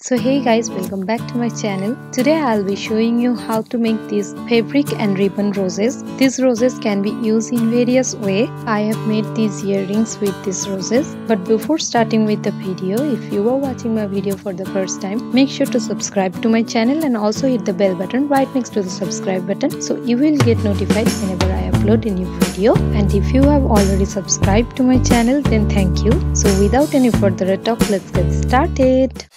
So hey guys welcome back to my channel. Today I'll be showing you how to make these fabric and ribbon roses. These roses can be used in various way. I have made these earrings with these roses. But before starting with the video, if you are watching my video for the first time, make sure to subscribe to my channel and also hit the bell button right next to the subscribe button so you will get notified whenever I upload a new video. And if you have already subscribed to my channel then thank you. So without any further talk let's get started.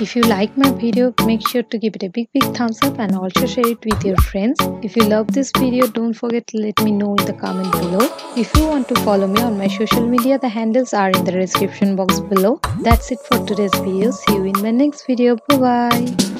If you like my video, make sure to give it a big big thumbs up and also share it with your friends. If you love this video, don't forget to let me know in the comment below. If you want to follow me on my social media, the handles are in the description box below. That's it for today's video. See you in my next video. Bye bye.